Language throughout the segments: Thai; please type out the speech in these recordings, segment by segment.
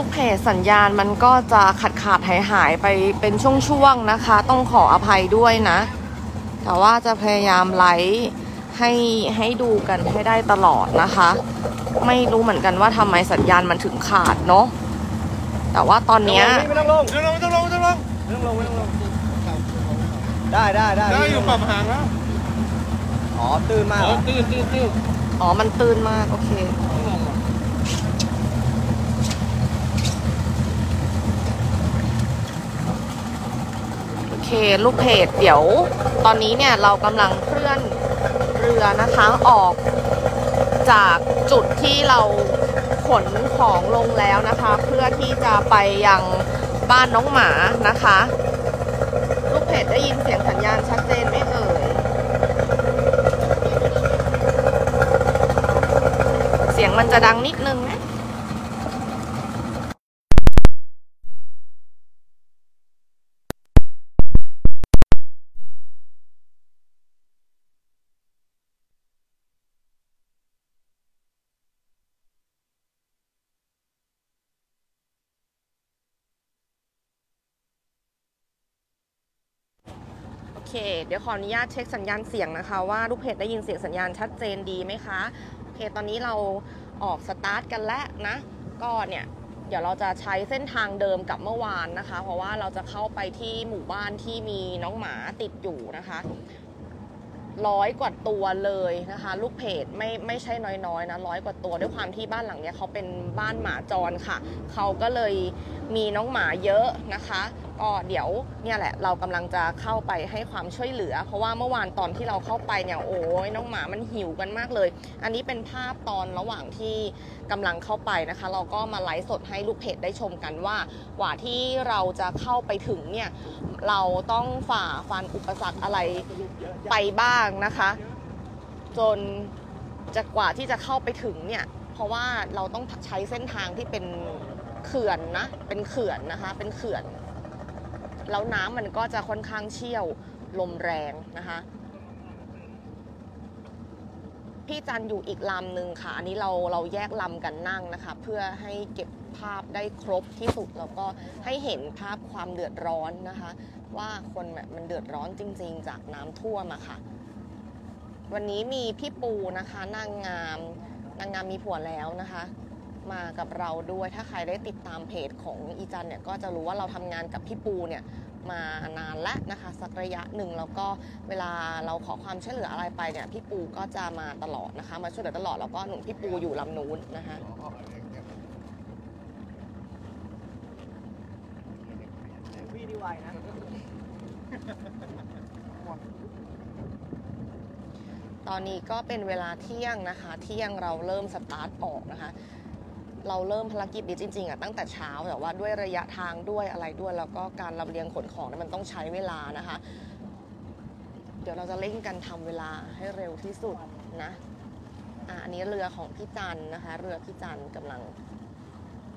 ลูกเพจสัญญาณมันก็จะขาดขาดหายหายไปเป็นช่วงๆนะคะ ต้องขออภัยด้วยนะ แต่ว่าจะพยายามไลฟ์ให้ให้ดูกันให้ได้ตลอดนะคะ ไม่รู้เหมือนกันว่าทำไมสัญญาณมันถึงขาดเนาะแต่ว่าตอนเนี้ย ไม่ต้องลงไม่ต้องลงไม่ต้องลงไม่ต้องลงไม่ต้องลงไม่ต้องลงได้ได้ได้ได้อยู่ปรับห่างแล้วอ๋อตื่นมากอ๋อตื้นตื้นตื้นอ๋อมันตื่นมาก โอเคไม่ลงอะ โอ เคลูกเพจเดี๋ยวตอนนี้เนี่ยเรากำลังเคลื่อนเรือนะคะออกจากจุดที่เราขนของลงแล้วนะคะ เพื่อที่จะไปยังบ้านน้องหมานะคะ ลูกเพจได้ยินเสียงสัญญาณชัดเจนไหมเอ่ยเสียงมันจะดังนิดนึงนะ เค เดี๋ยวขออนุญาตเช็คสัญญาณเสียงนะคะ ว่าลูกเพจได้ยินเสียงสัญญาณชัดเจนดีไหมคะ โอเค ตอนนี้เราออกสตาร์ทกันแล้วนะ ก็เนี่ย เดี๋ยวเราจะใช้เส้นทางเดิมกับเมื่อวานนะคะ เพราะว่าเราจะเข้าไปที่หมู่บ้านที่มีน้องหมาติดอยู่นะคะร้อยกว่าตัวเลยนะคะ ลูกเพจไม่ไม่ใช่น้อยๆนะร้อยกว่าตัวด้วยความที่บ้านหลังเนี้ยเขาเป็นบ้านหมาจรค่ะ เขาก็เลยมีน้องหมาเยอะนะคะ ก็เดี๋ยวเนี่ยแหละเรากำลังจะเข้าไปให้ความช่วยเหลือ เพราะว่าเมื่อวานตอนที่เราเข้าไปเนี่ยโอ้ยน้องหมามันหิวกันมากเลย อันนี้เป็นภาพตอนระหว่างที่กำลังเข้าไปนะคะ เราก็มาไลฟ์สดให้ลูกเพจได้ชมกันว่ากว่าที่เราจะเข้าไปถึงเนี่ยเราต้องฝ่าฟันอุปสรรคอะไรไปบ้างนะคะ จนจะกว่าที่จะเข้าไปถึงเนี่ยเพราะว่าเราต้องใช้เส้นทางที่เป็นเขื่อนนะเป็นเขื่อนนะคะเป็นเขื่อน แล้วน้ำมันก็จะค่อนข้างเชี่ยวลมแรงนะคะ พี่จันอยู่อีกลำหนึ่งค่ะ อันนี้เราเราแยกลำกันนั่งนะคะ เพื่อให้เก็บภาพได้ครบที่สุดแล้วก็ให้เห็นภาพความเดือดร้อนนะคะ ว่าคนแบบมันเดือดร้อนจริง ๆ จากน้ำท่วมอะค่ะ วันนี้มีพี่ปูนะคะนางงามนางงามมีผัวแล้วนะคะ มากับเราด้วย ถ้าใครได้ติดตามเพจของอีจันเนี่ยก็จะรู้ว่าเราทำงานกับพี่ปูเนี่ยมานานแล้วนะคะสักระยะหนึ่งแล้วก็เวลาเราขอความช่วยเหลืออะไรไปเนี่ยพี่ปูก็จะมาตลอดนะคะ มาช่วยเหลือตลอดแล้วก็หนุนพี่ปูอยู่ลำนู้นนะคะพี่ดีไวนะตอนนี้ก็เป็นเวลาเที่ยงนะคะ เที่ยงเราเริ่มสตาร์ทออกนะคะ เราเริ่มภารกิจนี้จริงๆอะตั้งแต่เช้าแต่ว่าด้วยระยะทางด้วยอะไรด้วย แล้วก็การลำเลียงขนของมันต้องใช้เวลานะคะ เดี๋ยวเราจะเร่งกันทำเวลาให้เร็วที่สุดนะอะอันนี้เรือของพี่จันนะคะ เรือพี่จันกำลัง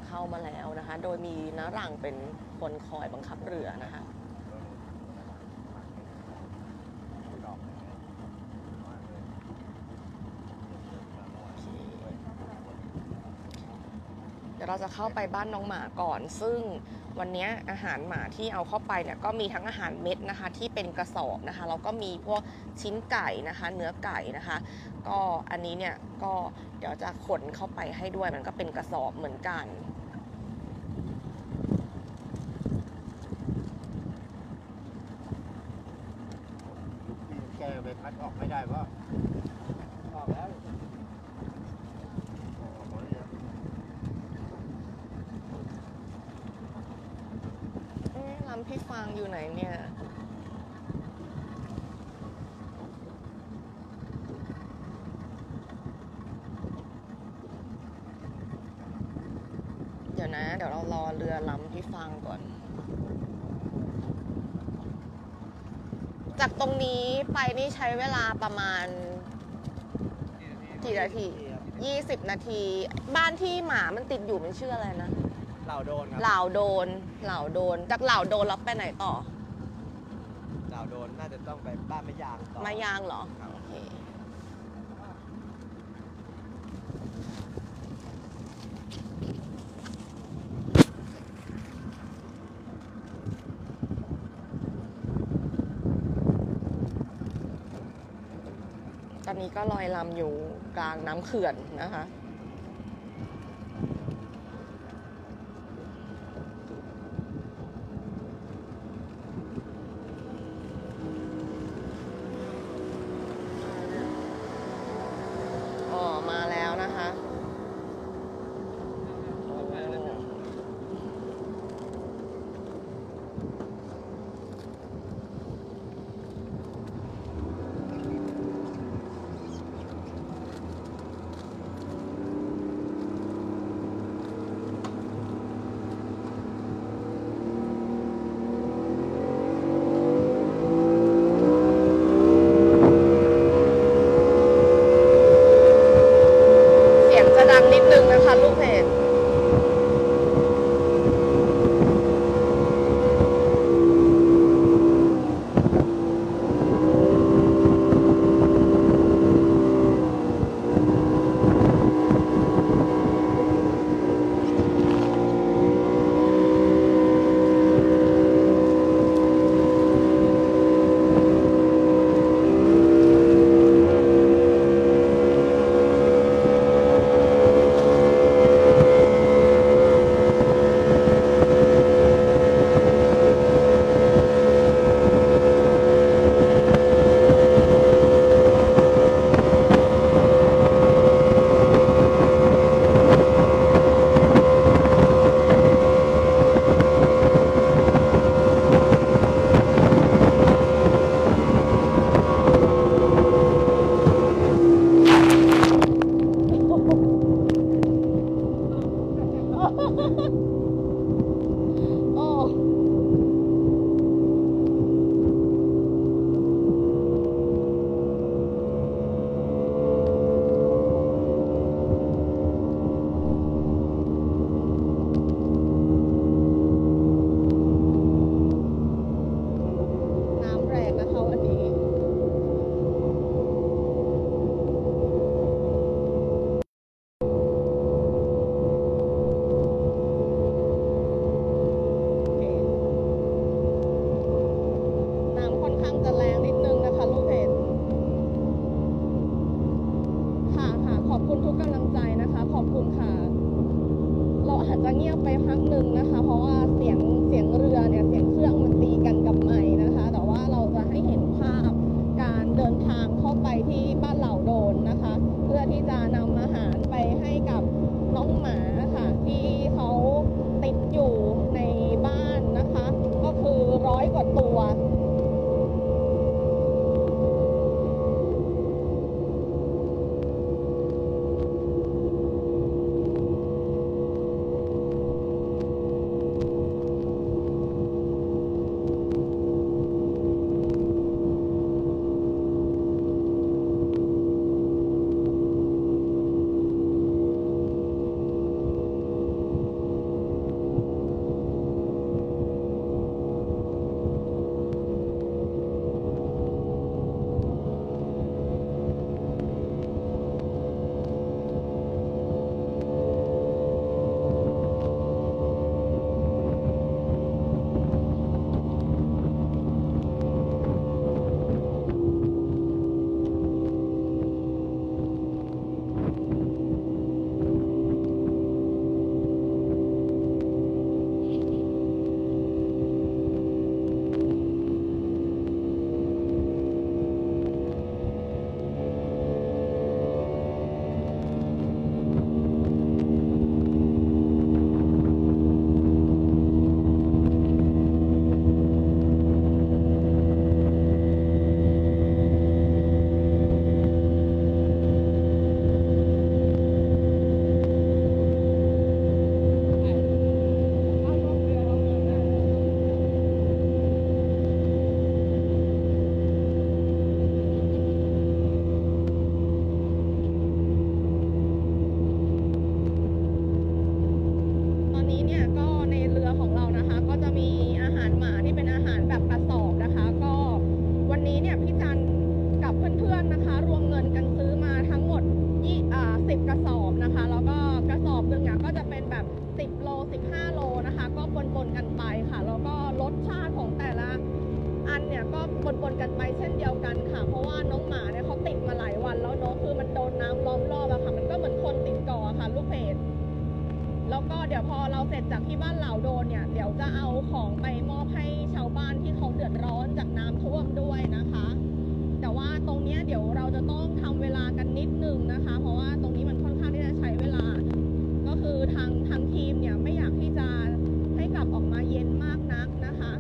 เข้ามาแล้วนะคะ โดยมีน้าหลังเป็นคนคอยบังคับเรือนะคะ เดี๋ยวเราจะเข้าไปบ้านน้องหมาก่อน ซึ่งวันนี้อาหารหมาที่เอาเข้าไปเนี่ยก็มีทั้งอาหารเม็ดนะคะ ที่เป็นกระสอบนะคะแล้วก็มีพวกชิ้นไก่นะคะ เนื้อไก่นะคะ ก็อันนี้เนี่ยก็เดี๋ยวจะขนเข้าไปให้ด้วยมันก็เป็นกระสอบเหมือนกันแกไปพัดออกไม่ได้เพราะ ออกแล้ว เอ๊ะลำพี่ฟางอยู่ไหนเนี่ย เดี๋ยวนะ เดี๋ยวเรารอเรือลำพี่ฟางก่อน จากตรงนี้ไปนี่ใช้เวลาประมาณกี่นาที20นาที บ้านที่หมามันติดอยู่มันชื่ออะไรนะเหล่าโดนครัเหล่าโดนเหล่าโดน จากเหล่าโดนแล้วไปไหนต่อเหล่าโดนน่าจะต้องไปบ้านไม่ยางต่อมายางเหรอครับ อนนี้ก็ลอยลำอยู่กลางน้ำเขื่อนนะคะ เดี๋ยวพอเราเสร็จจากที่บ้านเหล่าโดนเนี่ย เดี๋ยวจะเอาของไปมอบให้ชาวบ้านที่เขาเดือดร้อนจากน้ำท่วมด้วยนะคะ แต่ว่าตรงเนี้ยเดี๋ยวเราจะต้องทำเวลากันนิดนึงนะคะ เพราะว่าตรงนี้มันค่อนข้างที่จะใช้เวลา ก็คือทางทางทีมเนี่ยไม่อยากที่จะให้กลับออกมาเย็นมากนักนะคะ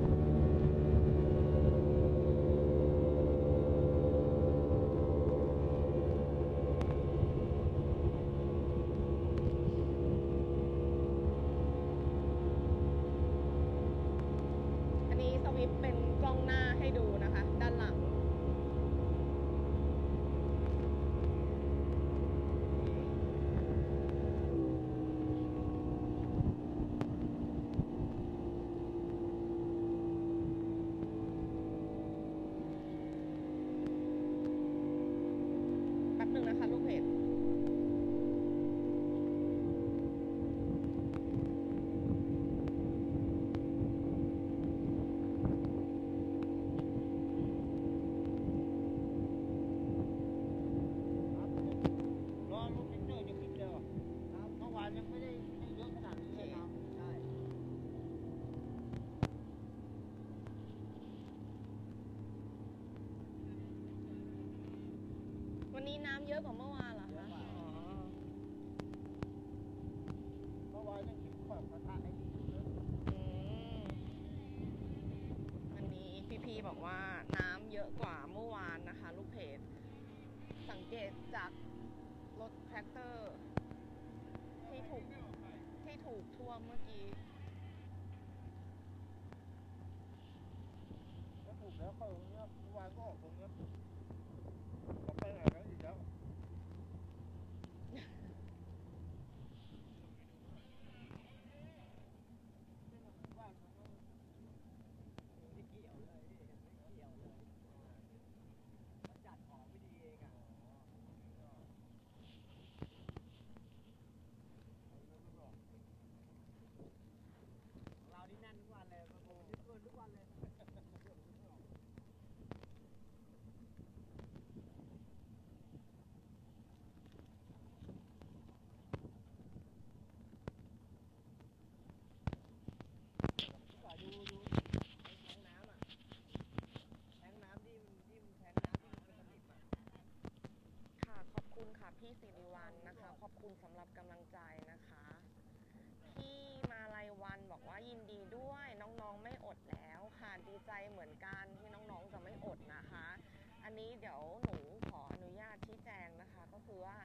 อันนี้สวิปเป็นกล้องหน้าให้ดูนะคะ ด้านหลัง แป๊บหนึ่งนะคะลูกเพจ รอลูกนิดเดียวยังนิดเดียวน้ำเมื่อวานยังไม่ได้ไม่เยอะขนาดนี้เลยน้ำใช่ วั นนี้น้ำเยอะกว่าเมื่อวานเหรอคะอ๋อเมื่อวานยังคิดแบบกระทะไอ้นี่อยู่เลยอืมอันนี้พี่ๆบอกว่าน้ำเยอะกว่าเมื่อวานนะคะ ลูกเพจสังเกตจากรถแทรกเตอร์ ที่ถูกที่ถูกท่วมเมื่อกี้ก็ถูกแล้วเขาตรงเนี้ยเมื่อวานก็ออกตรงเนี้ยเขาไปไหนกันอีกแล้ว ค่ะ ขอบ ค่ะ พี่สิริวัลนะคะ ขอบคุณสำหรับกำลังใจนะคะ พี่มาลัยวันบอกว่ายินดีด้วยน้องๆไม่อดแล้วค่ะดีใจเหมือนกันที่น้องๆจะไม่อดนะคะ อันนี้เดี๋ยวหนูขออนุญาตชี้แจงนะคะ ก็คือว่า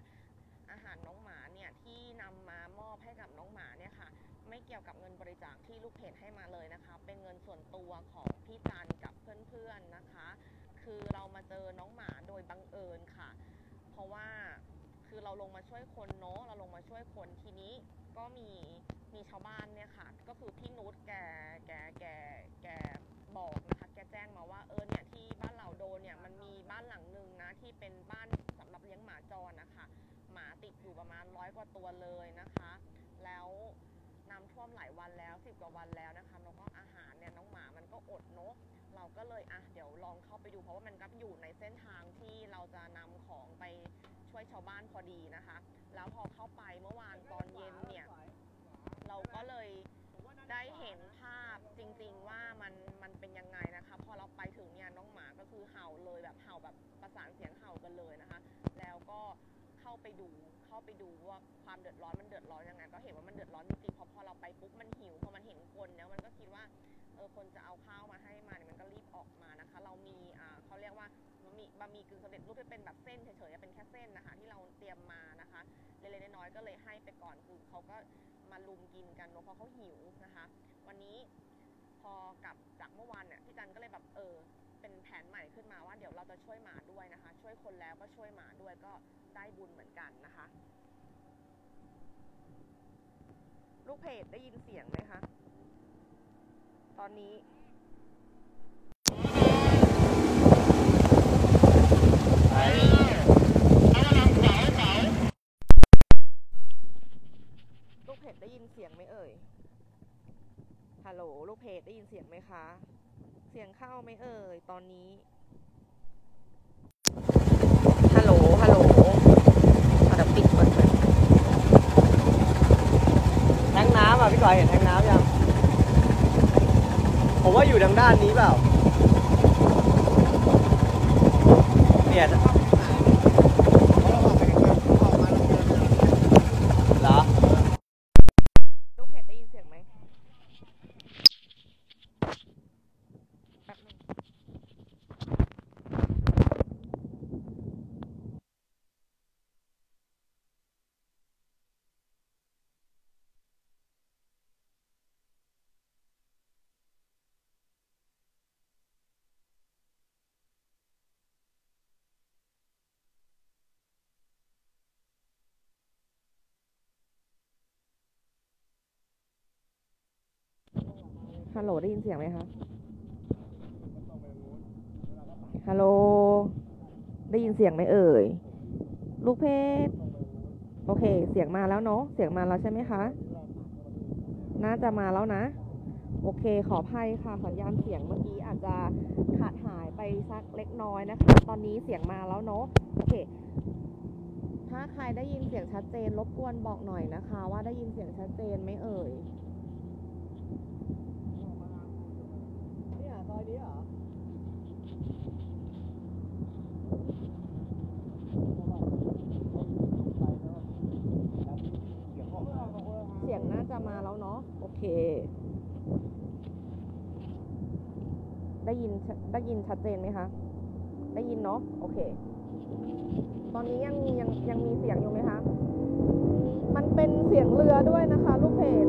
อาหารน้องหมาเนี่ยที่นำมามอบให้กับน้องหมาเนี่ยค่ะ ไม่เกี่ยวกับเงินบริจาคที่ลูกเพจให้มาเลยนะคะ เป็นเงินส่วนตัวของพี่จันกับเพื่อนๆนะคะ คือเรามาเจอน้องหมาโดยบังเอิญค่ะ เพราะว่าคือเรา ลงมาช่วยคนเนาะเราลงมาช่วยคนทีนี้ก็มีมีชาวบ้านเนี่ยค่ะ ก็คือพี่นุชแกแกแกแกบอกนะคะแกแจ้งมาว่าเออเนี่ยที่บ้านเหล่าโดนเนี่ยมันมีบ้านหลังหนึ่งนะที่เป็นบ้านสำหรับเลี้ยงหมาจรนะคะ หมาติดอยู่ประมาณร้อยกว่าตัวเลยนะคะ แล้วน้ำท่วมหลายวันแล้วสิบกว่าวันแล้วนะคะแล้วก็อาหารเนี่ยน้องหมามันก็อดเนาะเราก็เลยอะเดี๋ยวลองเข้าไปดูเพราะว่ามันก็อยู่ในเส้นทางที่เราจะนำของไป ช่วยชาวบ้านพอดีนะคะ แล้วพอเข้าไปเมื่อวานตอนเย็นเนี่ย เราก็เลยได้เห็นภาพจริง ๆว่ามันมันเป็นยังไงนะคะ พอเราไปถึงเนี่ยน้องหมาก็คือเห่าเลยแบบเห่าแบบประสานเสียงเห่ากันเลยนะคะ แล้วก็เข้าไปดูเข้าไปดูว่าความเดือดร้อนมันเดือดร้อนยังไง ก็เห็นว่ามันเดือดร้อนจริงๆพอพอเราไปปุ๊บมันหิวพอมันเห็นคนเนี่ยมันก็คิดว่าเออคนจะเอาข้าวมาให้มาเนี่ะหมี่กึ่งสำเร็จรูปที่เป็นแบบเส้นเฉยๆเป็นแค่เส้นนะคะ ที่เราเตรียมมานะคะเล็กๆน้อยๆก็เลยให้ไปก่อนคือเขาก็มาลุมกินกันเนอะเพราะเขาหิวนะคะ วันนี้พอกลับจากเมื่อวานเนี่ยพี่จันก็เลยแบบเออเป็นแผนใหม่ขึ้นมาว่าเดี๋ยวเราจะช่วยหมาด้วยนะคะ ช่วยคนแล้วก็ช่วยหมาด้วยก็ได้บุญเหมือนกันนะคะ ลูกเพจได้ยินเสียงไหมคะตอนนี้ ยินเสียงไหมเอ่ย ฮัลโหลลูกเพจได้ยินเสียงไหมคะ เสียงเข้าไหมเอ่ย ตอนนี้ ฮัลโหล ฮัลโหลเดี๋ยปิดก่อนแทงน้ำอะพี่ก่อยเห็นแทงน้ำยัง ผมว่าอยู่ทางด้านนี้เปล่า เนี่ย ฮัลโหลได้ยินเสียงไหมคะ ฮัลโหล ได้ยินเสียงไหมเอ่ย ลูกเพชร โอเค เสียงมาแล้วเนาะ เสียงมาแล้วใช่ไหมคะ น่าจะมาแล้วนะ โอเค ขออภัยค่ะ สัญญาณเสียงเมื่อกี้อาจจะขาดหายไปสักเล็กน้อยนะคะ ตอนนี้เสียงมาแล้วเนาะ โอเค ถ้าใครได้ยินเสียงชัดเจน รบกวนบอกหน่อยนะคะ ว่าได้ยินเสียงชัดเจนไหมเอ่ย นี้เหรอเสียงน่าจะมาแล้วเนาะโอเค ได้ยินได้ยินชัดเจนไหมคะ ได้ยินเนาะโอเค ตอนนี้ยังยังยังมีเสียงอยู่ไหมคะ มันเป็นเสียงเรือด้วยนะคะ ลูกเพจ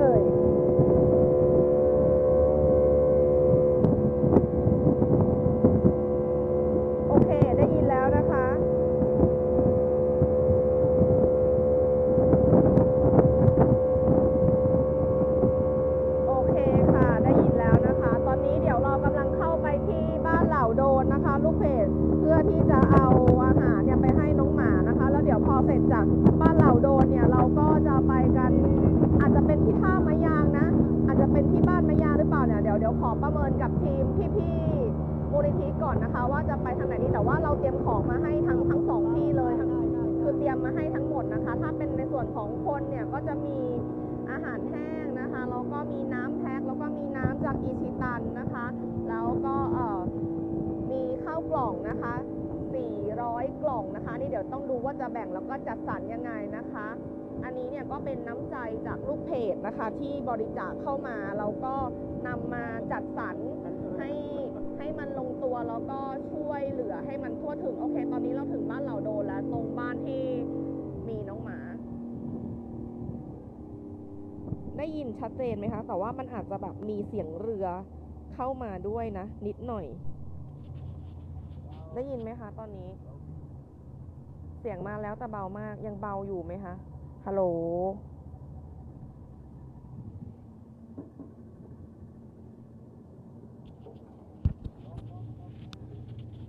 มาหรือยังเอ่ย โอเค ได้ยินแล้วนะคะ โอเคค่ะ ได้ยินแล้วนะคะ ตอนนี้เดี๋ยวเรากำลังเข้าไปที่บ้านเหล่าโดนนะคะ ลูกเพจเพื่อที่จะเอาอาหารเนี่ยไปให้น้องหมานะคะ แล้วเดี๋ยวพอเสร็จจากบ้านเหล่าโดนเนี่ยเราก็จะไปกัน อาจจะเป็นที่ท่ามะยางนะ อาจจะเป็นที่บ้านมะยางหรือ เดี๋ยวเดี๋ยวขอประเมินกับทีมพี่ๆมูลนิธิก่อนนะคะ ว่าจะไปทางไหนดีแต่ว่าเราเตรียมของมาให้ทั้งทั้งสองที่เลยทั้งคือเตรียมมาให้ทั้งหมดนะคะ ถ้าเป็นในส่วนของคนเนี่ยก็จะมีอาหารแห้งนะคะแล้วก็มีน้ำแพ็คแล้วก็มีน้ำจากอีชิตันนะคะ แล้วก็เอ่อมีข้าวกล่องนะคะ 400 กล่องนะคะ นี่เดี๋ยวต้องดูว่าจะแบ่งแล้วก็จัดสรรยังไงนะคะ อันนี้เนี่ยก็เป็นน้ำใจจากลูกเพจนะคะ ที่บริจาคเข้ามาเราก็นำมาจัดสรรให้ให้มันลงตัวแล้วก็ช่วยเหลือให้มันทั่วถึงโอเค ตอนนี้เราถึงบ้านเหล่าโดนแล้วตรงบ้านที่มีน้องหมา ได้ยินชัดเจนไหมคะ แต่ว่ามันอาจจะแบบมีเสียงเรือเข้ามาด้วยนะ นิดหน่อย ได้ยินไหมคะ ตอนนี้ เสียงมาแล้วแต่เบามากยังเบาอยู่ไหมคะ ฮัลโหล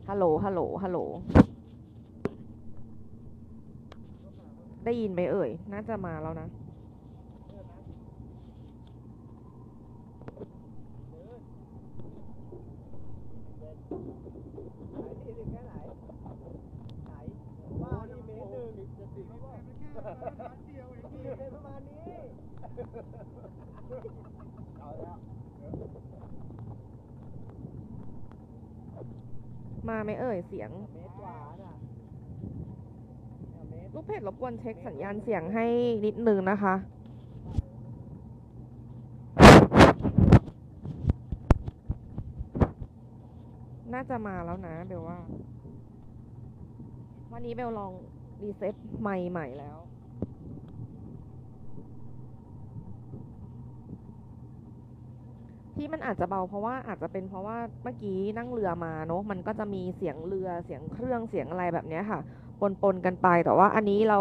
ฮัลโหล ฮัลโหล ฮัลโหล ได้ยินไหมเอ่ย น่าจะมาแล้วนะ ว่านี่เมตรหนึ่งจะติดหรือเปล่าเป็นประมาณนี้ เอาแล้ว มาไหม เอ่ยเสียง ลูกเพจรบกวนเช็คสัญญาณเสียงให้นิดนึงนะคะ น่าจะมาแล้วนะเบลว่า วันนี้เบลลอง reset ไมค์ใหม่แล้ว ที่มันอาจจะเบาเพราะว่าอาจจะเป็นเพราะว่าเมื่อกี้นั่งเรือมาเนอะมันก็จะมีเสียงเรือเสียงเครื่องเสียงอะไรแบบนี้ค่ะ ปนๆกันไปแต่ว่าอันนี้เรา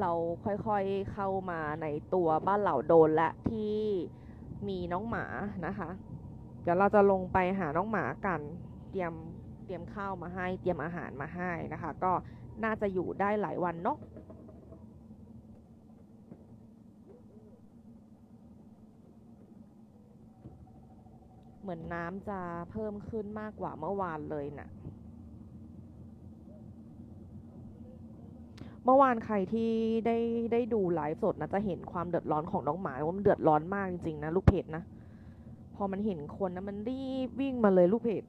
เราค่อยๆเข้ามาในตัวบ้านเหล่าโดนและที่มีน้องหมานะคะ เดี๋ยวเราจะลงไปหาน้องหมากันเตรียมเตรียมข้าวมาให้ เตรียมอาหารมาให้นะคะ ก็น่าจะอยู่ได้หลายวันเนาะ เหมือนน้ำจะเพิ่มขึ้นมากกว่าเมื่อวานเลยน่ะเมื่อวานใครที่ได้ได้ดูไลฟ์สดนะจะเห็นความเดือดร้อนของน้องหมาว่ามันเดือดร้อนมากจริงๆนะลูกเพจนะ พอมันเห็นคนนะมันรีบวิ่งมาเลยลูกเพจ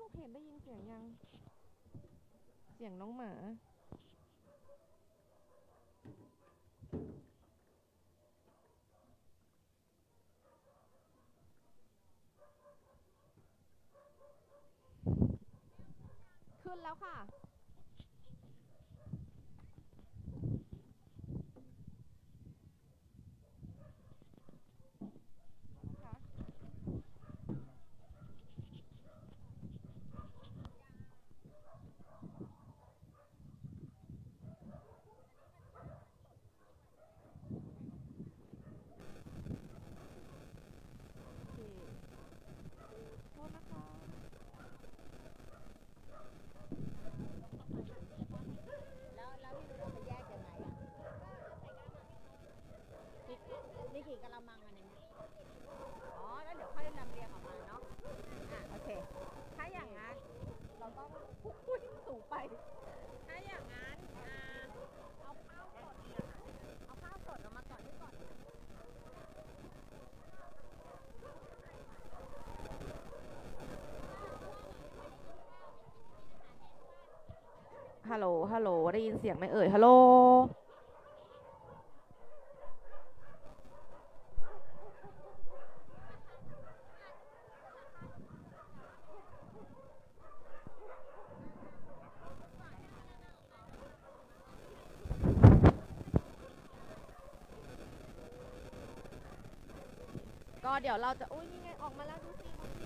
ลูกเพจได้ยินเสียงยัง เสียงน้องหมา นแล้วค่ะ โทษนะคะ แล้วแล้วพี่รู้จะแยกยังไงอะนี่กี่กะละมังอันนี้อ๋อ แล้วเดี๋ยวค่อยนำเรียงออกมาเนาะ อะ โอเค ถ้าอย่างนั้น เราต้องพูดสูงไป ถ้าอย่างนั้นอ่าเอาข้าวสดเนี่ยค่ะเอาข้าวสดออกมาก่อนที่ก่อน ฮัลโหล ฮัลโหล ได้ยินเสียงไหมเอ่ย ฮัลโหล ก็เดี๋ยวเราจะ อุ้ยนี่ไง ออกมาแล้วดูสิดูสิ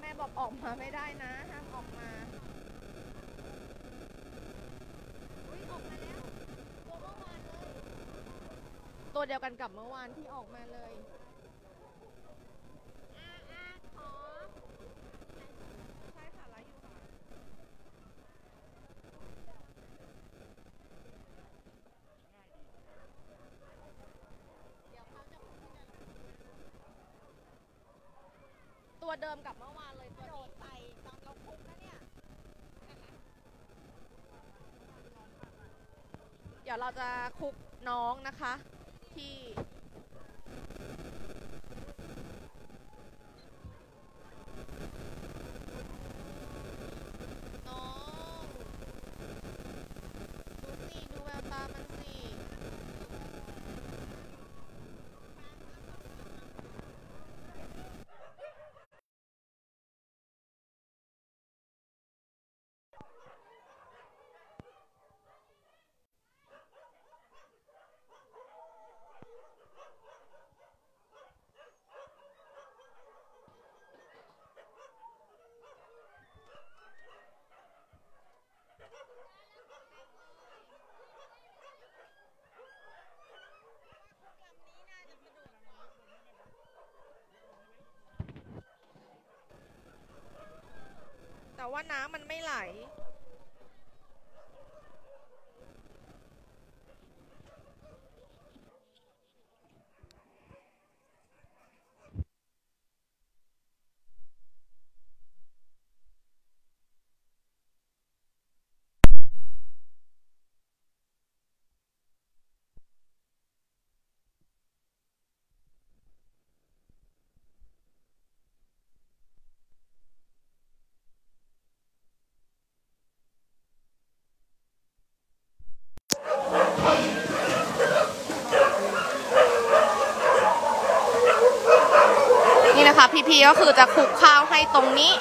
แม่ บอกออกมาไม่ได้นะห้ามออกมาอุ้ยออกมาแล้วตัวเมื่อวานเลย ตัวเดียวกันกับเมื่อวานที่ออกมาเลย ใช่ค่ะไลฟ์อยู่ค่ะ ตัวเดิมกับเมื่อวานเลยตัวนี้ใส่ตอนเราคุกนะเนี่ย เราจะคุกน้องนะคะ ที่ น้อง ดูสิ ดูแววตามันสิ แต่ ว่าน้ำมันไม่ไหล พี่ๆก็คือจะคลุกข้าวให้ตรงนี้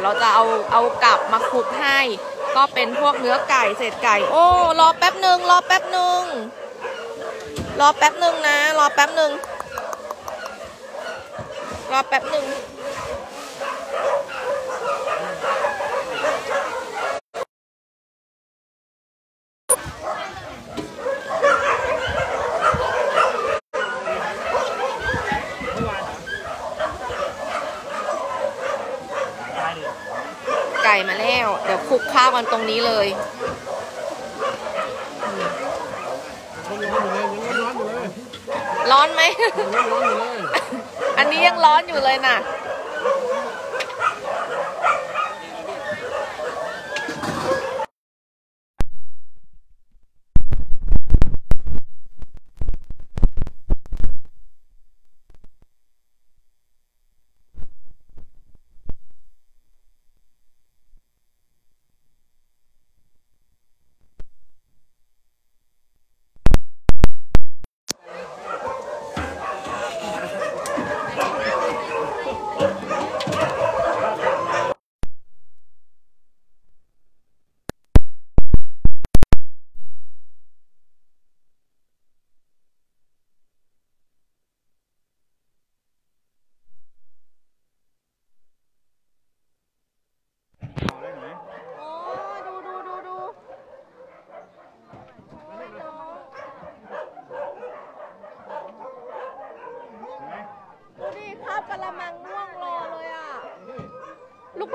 วเราจะเอาเอากลับมาคลุกให้ ก็เป็นพวกเนื้อไก่เศษไก่ โอ้รอแป๊บหนึ่งรอแป๊บหนึ่งรอแป๊บหนึ่งนะ รอแป๊บหนึ่งรอแป๊บหนึ่ง ก่มาแล้ว เดี๋ยวคลุกข้าวกันตรงนี้เลยร้อนอยู่เลยยังร้อนอยู่เลยร้อนไหมยังร้อนอยู่เลยอันนี้ยังร้อนอยู่เลยน่ะ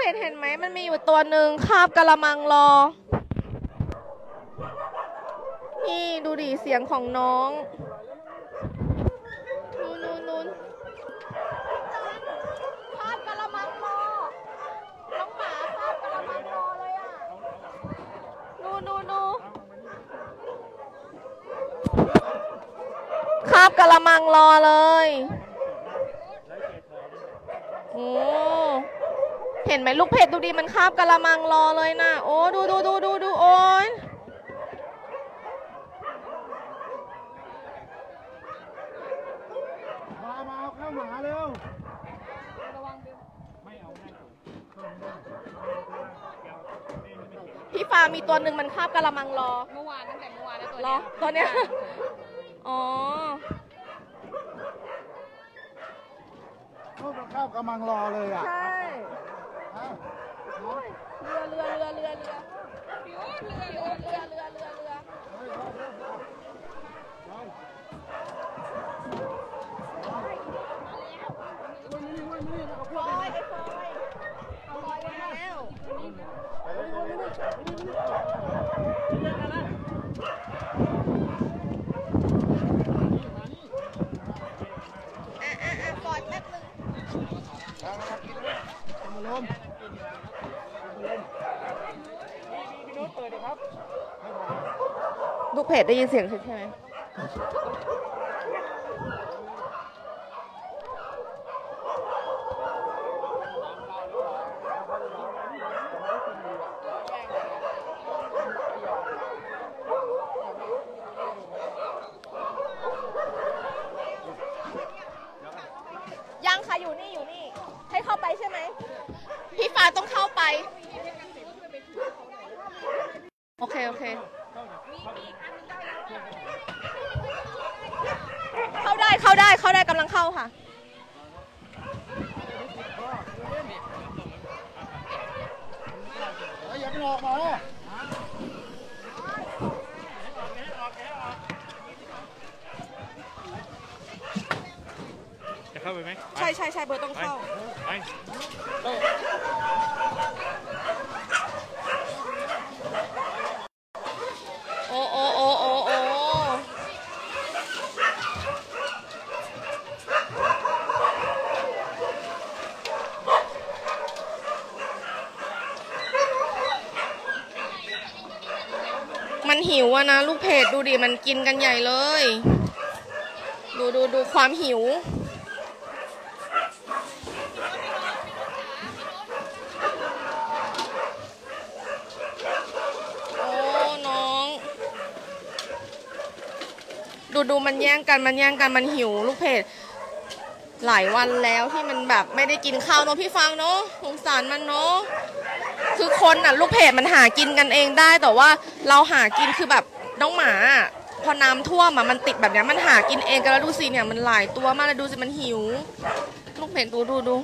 ลูกเพจเห็นไหมมันมีอยู่ตัวหนึ่งคาบกะละมังรอ นี่ดูดิเสียงของน้องนูนนูนนูนคาบกะละมังรอ น้องหมาคาบกะละมังรอเลยอะดูดูดูคาบกะละมังรอเลยโอ้ เห็นไหมลูกเพจดูดิมันคาบกะละมังรอเลยนะโอ้ดูดูดูดูดูโอ้ยมามาเอาข้าวหมาเร็วพี่ฟามีตัวหนึ่งมันคาบกะละมังรอเมื่อวานตั้งแต่เมื่อวานแล้วตัวรอตัวเนี้ยอ๋อเข้ากับข้าวกำลังรอเลยอะ ใช่ เอ้าเรือเรือเรือเรือเรือเรือเรือเรือเรือเรือเรือเรือฟอยไอ้ฟอยเอาฟอยไปแล้วอะอะอะฟอยแป๊บนึงมาลม ลูก เพจได้ยินเสียงใช่ไหม ยังค่ะอยู่นี่อยู่นี่ ให้เข้าไปใช่ไหม พี่ฟ้าต้องเข้าไป โอเค โอเค เข้าได้เข้าได้เข้าได้กำลังเข้าค่ะ เฮ้ยอย่าไปออกมาเลย จะเข้าไปไหม ใช่ใช่ใช่เบอร์ต้องเข้า ไป โอ้โอ้โอ้โอ้โอ้ นหิวอะนะลูกเพจดูดิมันกินกันใหญ่เลย ดูดูดูความหิว โอ้น้อง ดูดูมันแย่งกันมันแย่งกันมันหิว ลูกเพจหลายวันแล้วที่มันแบบไม่ได้กินข้าวเนอะพี่ฟังเนอะสงสารมันเนอะคือคนอะ ลูกเพจมันหากินกันเองได้แต่ว่าเราหากินคือแบบ น้องหมา พอน้ำท่วมอะมันติดแบบเนี้ยมันหากินเองกันแล้วดูสิเนี่ยมันหลายตัวมากเลยดูสิมันหิว ลูกเพจดูดูดู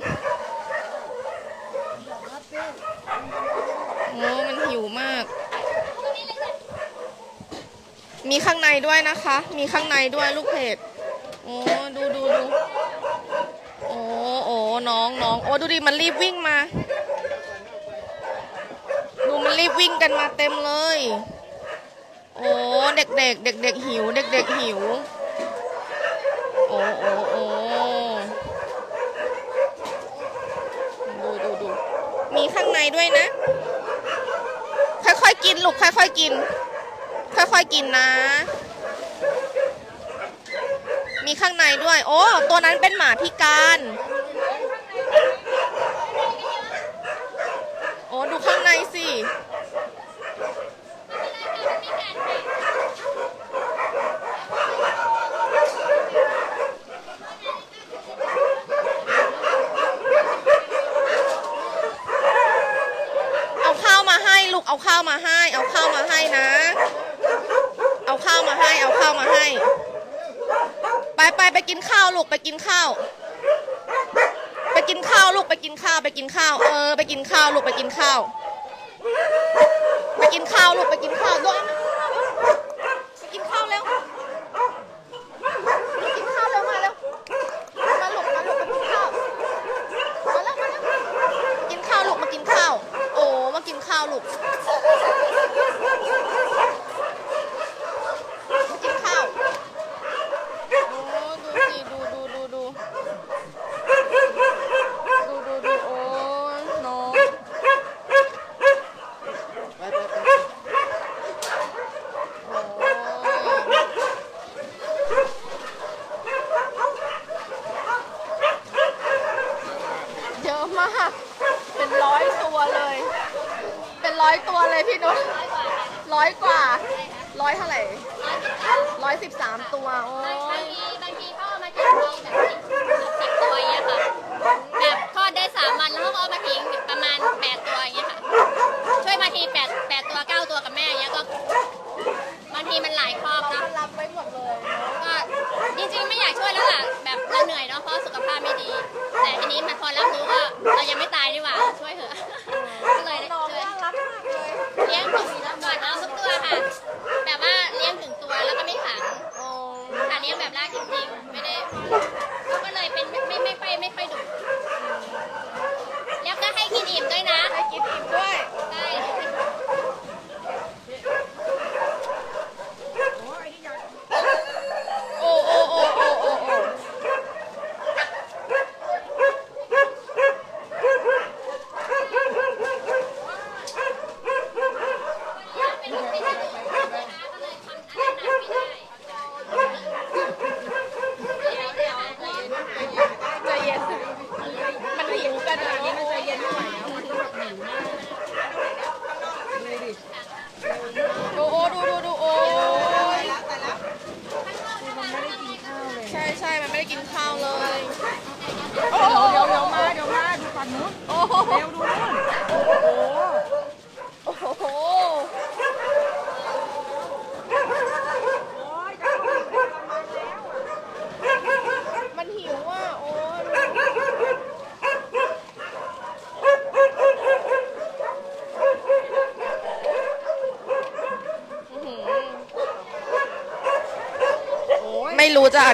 โอ้มันหิวมาก มีข้างในด้วยนะคะ มีข้างในด้วยลูกเพจโอ้ดูดูดูโอ้โอ้น้องน้องโอ้ดูดิมันรีบวิ่งมา ดูมันรีบวิ่งกันมาเต็มเลย อ้เด็กเด็กเด็กเด็กหิว เด็กเด็กหิว โอ้โอ้โอ้ดูดูดูมีข้างในด้วยนะ ค่อยๆกินลูกค่อยๆกิน ค่อยๆกินนะ มีข้างในด้วย โอ้ตัวนั้นเป็นหมาพิการโอ้ดูข้างในสิ เอาข้าวมาให้ลูก เอาข้าว มาให้ เอาข้าวมาให้นะ เอาข้าวมาให้ เอาข้าวมาให้ ไปไปไปกินข้าวลูกไปกินข้าว ไปกินข้าวลูกไปกินข้าวไปกินข้าว เออ ไปกินข้าวลูกไปกินข้าว ไปกินข้าวลูกไปกินข้าวด้วย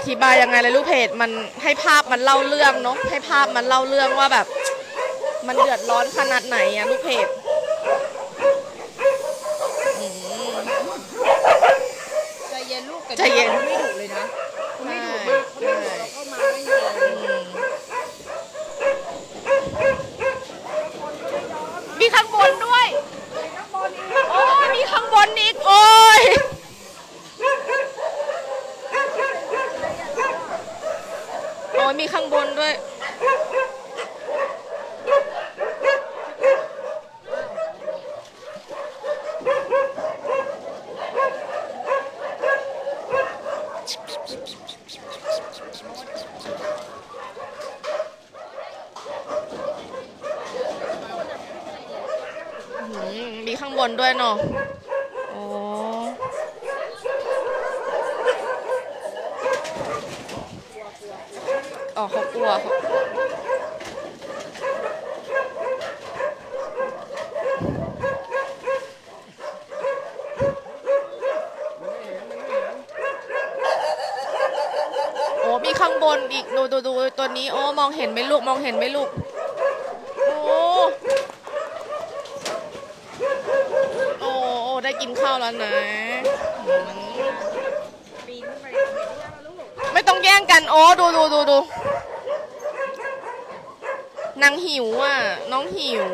ธิบายยังไงเลยลูกเพจมันให้ภาพมันเล่าเรื่องเนาะให้ภาพมันเล่าเรื่องว่าแบบ มันเดือดร้อนขนาดไหนอะลูกเพจ ด้วยเนาะโอ้อ๋อเขากลัวเขาโอ้มีข้างบนอีก ดูดูดูตัวนี้ โอ้ มองเห็นไหมลูก มองเห็นไหมลูก แล้วนะ ไม่ต้องแย่งกัน โอ้ดูดูดูดูนางหิวอะ น้องหิว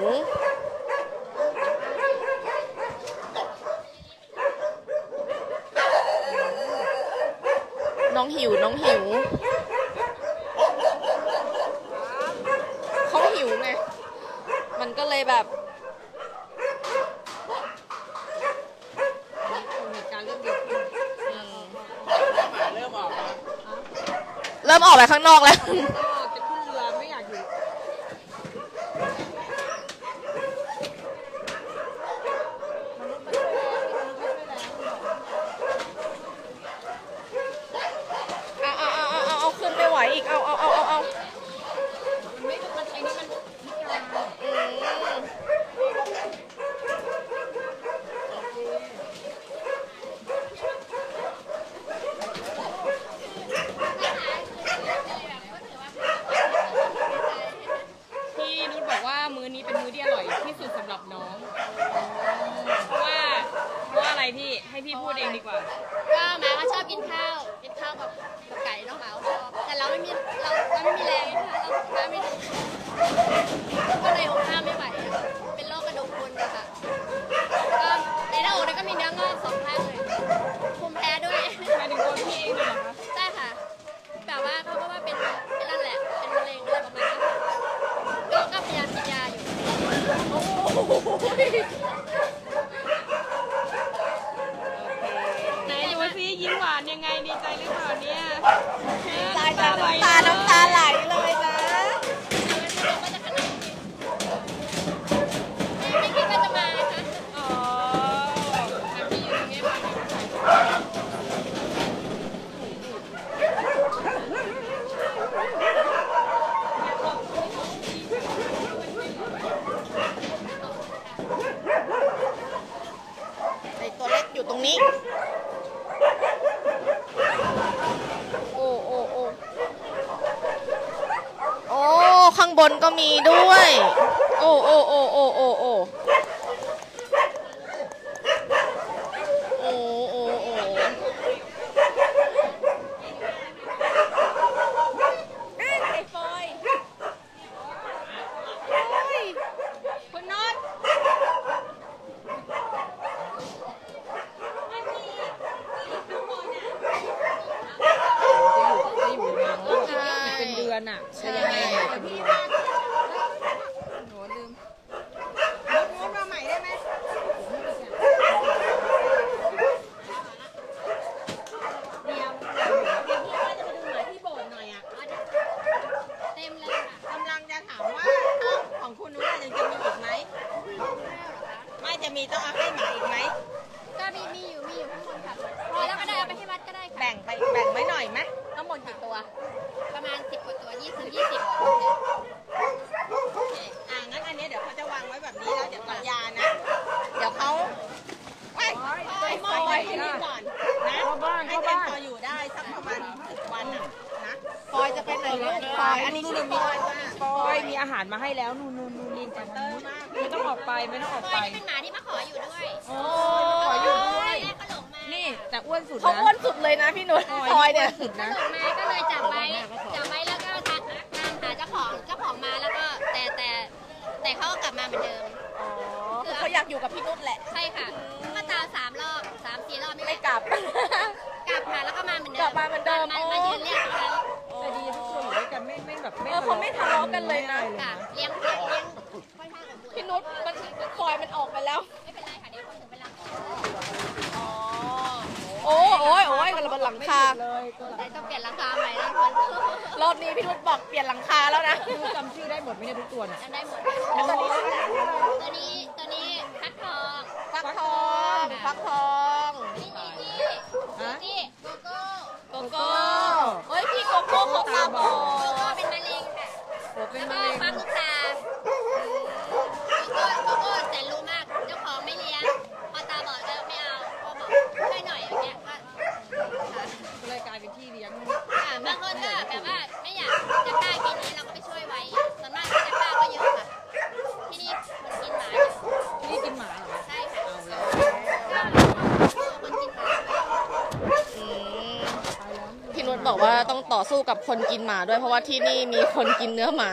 ู้กับคนกินหมาด้วยเพราะว่าที่นี่มีคนกินเนื้อหมา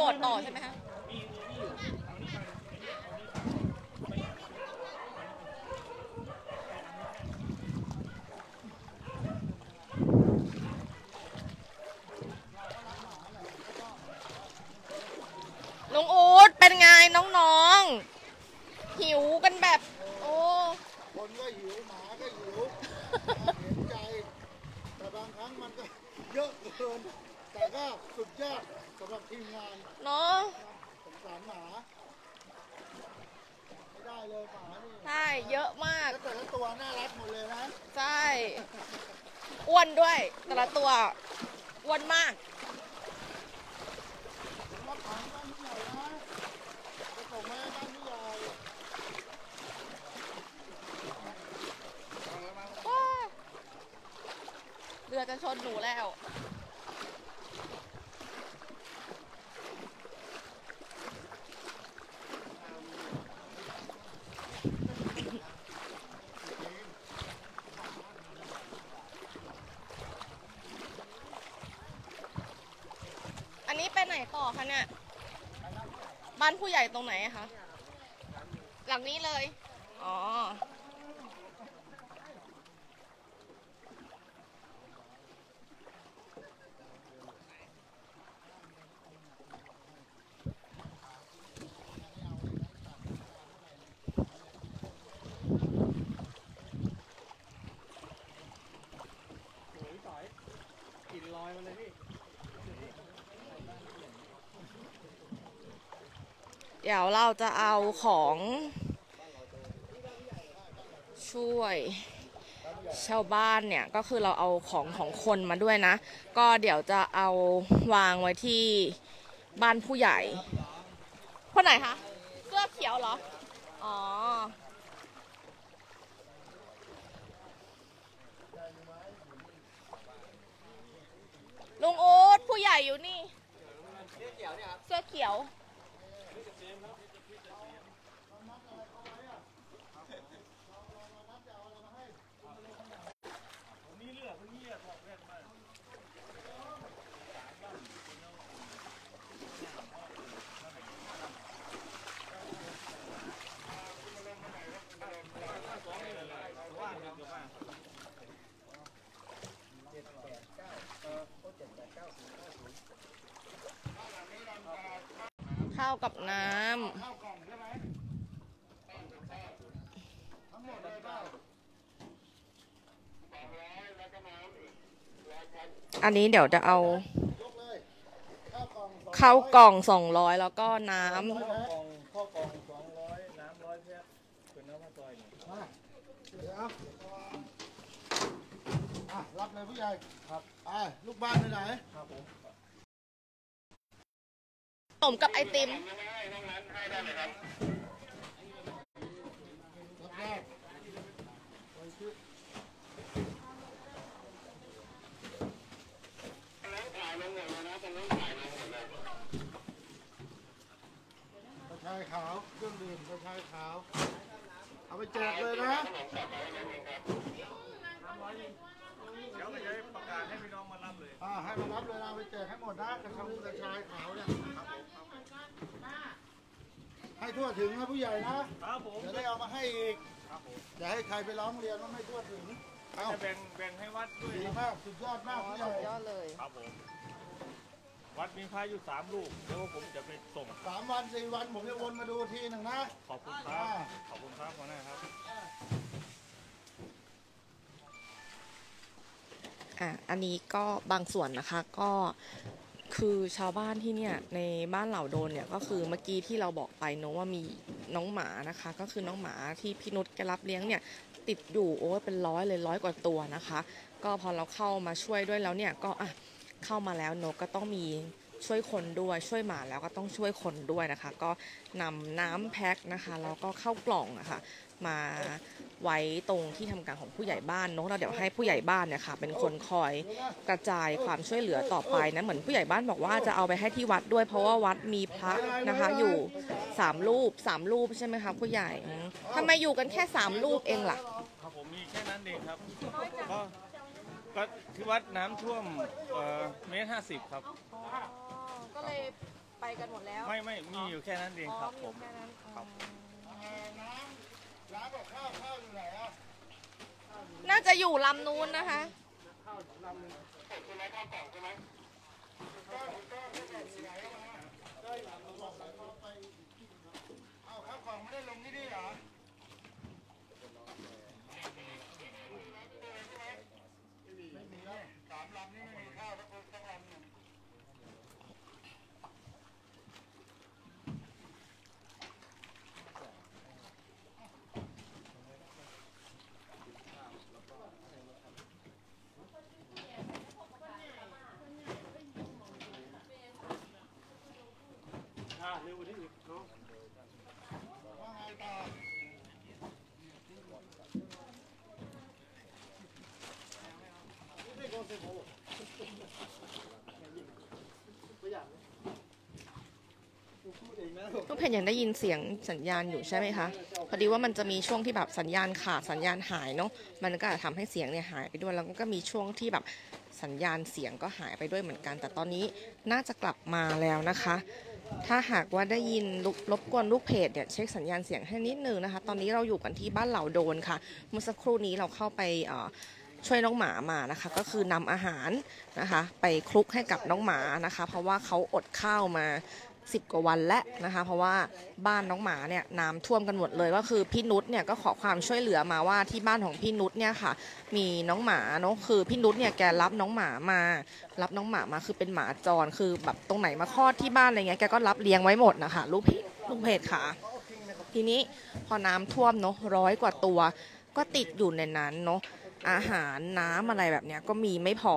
บทต่อใช่ไหมคะ ต่อคะเนี่ย บ้านผู้ใหญ่ตรงไหนคะ หลังนี้เลย อ๋อ เดี๋ยวเราจะเอาของช่วยชาวบ้านเนี่ยก็คือเราเอาของของคนมาด้วยนะ ก็เดี๋ยวจะเอาวางไว้ที่บ้านผู้ใหญ่ คนไหนคะเสื้อเขียวเหรอ อ๋อ ลุงอู๊ดผู้ใหญ่อยู่นี่ เสื้อเขียว ข้าวกับน้ำาอันนี้เดี๋ยวจะเอาข้าวกล่องสองร้อยแล้วก็น้ำข้อกองสองร้อยน้ำร้อยแพ็คเป็นน้ำมันซอยมนึ่ะรับเลยผู้ใหญ่ครับอะลูกบ้านไปไหนครับผม ขนมกับไอติมชายขาวเครื่องดื่มกระชายขาว เอาไปแจกเลยนะ ยวก็จะประกาศให้พี่น้องมารับเลย อ่าให้มารับเลยนะเอาไปแจกให้หมดนะกระชายกระชายขาวเนี่ยให้ทั่วถึงนะผู้ใหญ่นะครับผมจะได้เอามาให้อีกครับผมอย่าให้ใครไปร้องเรียนว่าไม่ทั่วถึงเอาจะแบ่งแบ่งให้วัดด้วยดีมากสุดยอดมากผู้ใหญ่ยอดเลยครับผมวัดมีพระอยู่สามลูกแล้วผมจะไปส่งสามวันสี่วันผมจะวนมาดูทีหนึ่งนะขอบคุณครับขอบคุณครับหัวหน้าครับ อะอันนี้ก็บางส่วนนะคะก็คือชาวบ้านที่เนี่ยในบ้านเหล่าโดนเนี่ยก็คือเมื่อกี้ที่เราบอกไปเนอะว่ามีน้องหมานะคะ ก็คือน้องหมาที่พี่นุชแกรับเลี้ยงเนี่ยติดอยู่โอ้เป็นร้อยเลยร้อยกว่าตัวนะคะ ก็พอเราเข้ามาช่วยด้วยแล้วเนี่ยก็อะเข้ามาแล้วนกก็ต้องมีช่วยคนด้วยช่วยหมาแล้วก็ต้องช่วยคนด้วยนะคะ ก็นำน้ำแพ็คนะคะแล้วก็เข้ากล่องนะคะมา ไว้ตรงที่ทำการของผู้ใหญ่บ้านเนอะแล้วเดี๋ยวให้ผู้ใหญ่บ้านเนี่ยค่ะเป็นคนคอยกระจายความช่วยเหลือต่อไปนะเหมือนผู้ใหญ่บ้านบอกว่าจะเอาไปให้ที่วัดด้วย เพราะว่าวัดมีพระนะคะอยู่สามรูปสามรูปใช่ไหมคะผู้ใหญ่อืมทำไมอยู่กันแค่สามรูปเองล่ะครับผมมีแค่นั้นเองครับก็ก็ที่วัดน้ำท่วมเอ่อเมตรห้าสิบครับก็เลยไปกันหมดแล้ว ไม่ไม่มีอยู่แค่นั้นเองครับผมครับน้ำ ร้านบอกข้าวข้าวอยู่ไหนอะน่าจะอยู่ลำนู้นนะคะเอาข้าวกล่องไม่ได้ลงที่นี่เหรอไม่มีแล้วสามลำนี่ไม่มีข้าวสักคนสักลำหนึ่ง อ่าเร็วกว่านี้อีกเนาะ ว่าไงต่อไม่โกนเสร็จผมไม่อยากพูดเอง น้องเพนยังได้ยินเสียงสัญญาณอยู่ใช่ไหมคะ พอดีว่ามันจะมีช่วงที่แบบสัญญาณขาดสัญญาณหายเนาะ มันก็อาจทำให้เสียงเนี่ยหายไปด้วย แล้วก็มีช่วงที่แบบสัญญาณเสียงก็หายไปด้วยเหมือนกัน แต่ตอนนี้น่าจะกลับมาแล้วนะคะ ถ้าหากว่าได้ยินรบรบกวนลูกเพจเนี่ยเช็คสัญญาณเสียงให้นิดนึงนะคะ ตอนนี้เราอยู่กันที่บ้านเหล่าโดนค่ะ เมื่อสักครู่นี้เราเข้าไปเอ่อ ช่วยน้องหมามานะคะ ก็คือนำอาหารนะคะ ไปคลุกให้กับน้องหมานะคะ เพราะว่าเขาอดข้าวมา10กว่าวันแล้วนะคะ เพราะว่าบ้านน้องหมาเนี่ยน้ำท่วมกันหมดเลยก็คือพี่นุชเนี่ยก็ขอความช่วยเหลือมาว่าที่บ้านของพี่นุชเนี่ยค่ะ มีน้องหมาเนาะคือพี่นุชเนี่ยแกรับน้องหมามา รับน้องหมามาคือเป็นหมาจรคือแบบตรงไหนมาคลอดที่บ้านอะไรเงี้ยแกก็รับเลี้ยงไว้หมดนะคะลูกเพจลูกเพจค่ะ ทีนี้พอน้ำท่วมเนาะร้อยกว่าตัว ก็ติดอยู่ในนั้นเนาะ อาหารน้ำอะไรแบบนี้ก็มีไม่พอ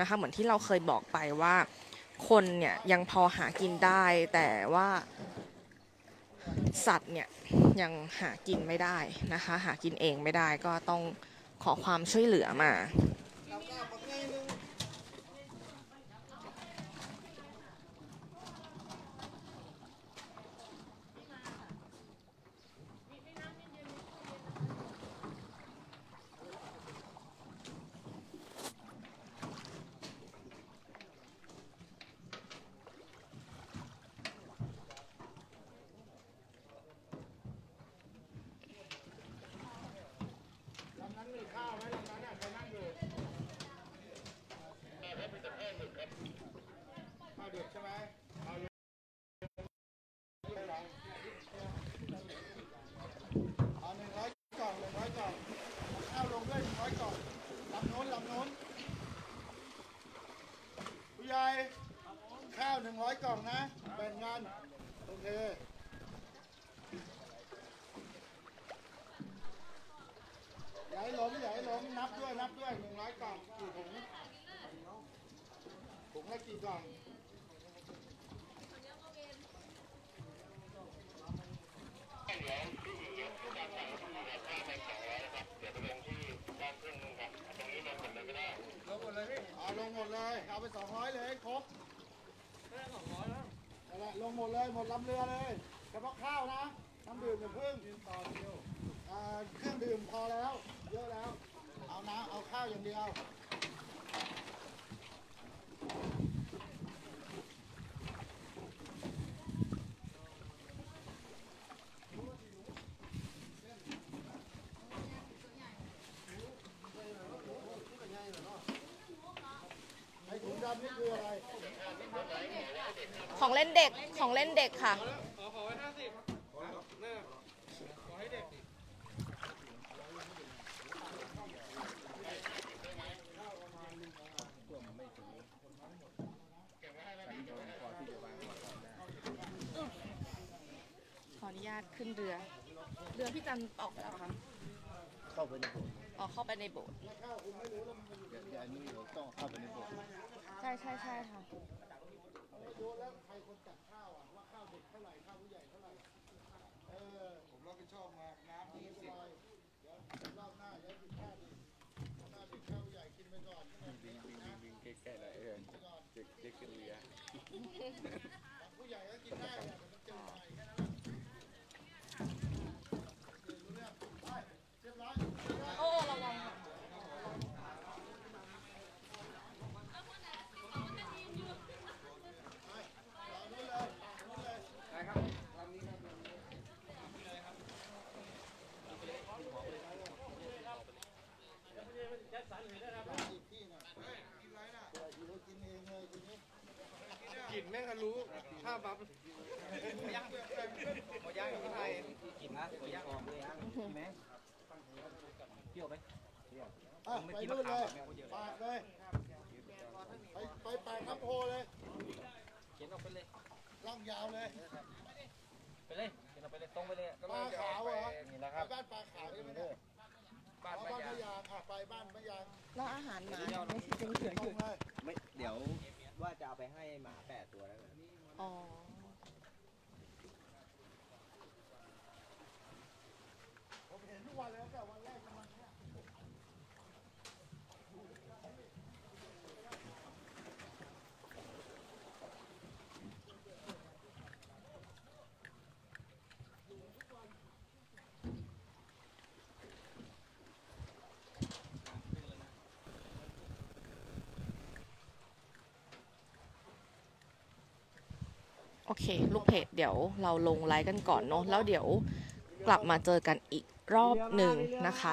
นะคะ เหมือนที่เราเคยบอกไปว่า คนเนี่ยยังพอหากินได้ แต่ว่าสัตว์เนี่ยยังหากินไม่ได้นะคะ หากินเองไม่ได้ก็ต้องขอความช่วยเหลือมา เทอย่ให้ล้มอย่ให้ล้มนับด้วยนับด้วยหนึ่งร้อยกล่องกี่ถุงถุงละกี่กล่องผู้ห้กานะลงางลงหมดเลยเอาไปสองร้อยเลยครบเรื่องสอแล้ว ลงหมดเลยหมดลำเรือเลยเฉพาะข้าวนะน้ำดื่มอย่าเพิ่งต่อเดียวเครื่องดื่มพอแล้ว เยอะแล้ว เอาน้ำเอาข้าวอย่างเดียว ไอ้ถุงดำนี่คืออะไร ของเล่นเด็กของเล่นเด็กค่ะ ขออนุญาตขึ้นเรือ เรือพี่จันออกไปแล้วเหรอคะเข้าไปในโบสถ์อ๋อเข้าไปในโบสถ์เดี๋ยวเดี๋ยวอันนี้เราต้องเข้าไปในโบสถ์ใช่ใช่ใช่ค่ะ โยนแล้วใครคนจัดข้าวอะว่าข้าวเด็กเท่าไหร่ข้าวผู้ใหญ่เท่าไหร่เออผมรับผิดชอบมาน้ำนี่สิเดี๋ยวรอบหน้าเดี๋ยวกินข้าวดิข้าวเด็กข้าวผู้ใหญ่กินไปก่อนบิงบิงบิงบิงใกล้ๆเลยเออเด็กเด็กกินเรือ ผู้ใหญ่ก็กินได้แหละแต่มันเจอใหม่แค่นั้นแหละ ลิ่นแม่งก็รู้ถ้าบับย่างหมย่างอยู่ไทยกินนะตัวย่างออกเลยอะกินไหมเปรี้ยวไหมอะไปนู่นเลยปาดเลยไปไปปาดครับโพเลยเขียนออกไปเลยล่องยาวเลยไปเลยเขียนออกไปเลยตรงไปเลยปลาขาวเหรอนี่แหละคไปรับบ้านปลาขาวใช่ไหมเนี่ยบ้านอ๋อพบ้านญาพะยางอะไปบ้านพะยางแล้วอาหารหมาไม่ใช่เป็นเขือนตรงเลยไม่เดี๋ยวว่าจะเอาไปให้หมาแปด ตัวแล้ว อ๋อ ผมเห็นทุกวันเลยตั้งแต่วันแรกจนวันเนี้ย โอ เค ลูกเพจเดี๋ยวเราลงไลฟ์กันก่อนเนาะแล้วเดี๋ยวกลับมาเจอกันอีกรอบหนึ่งนะคะ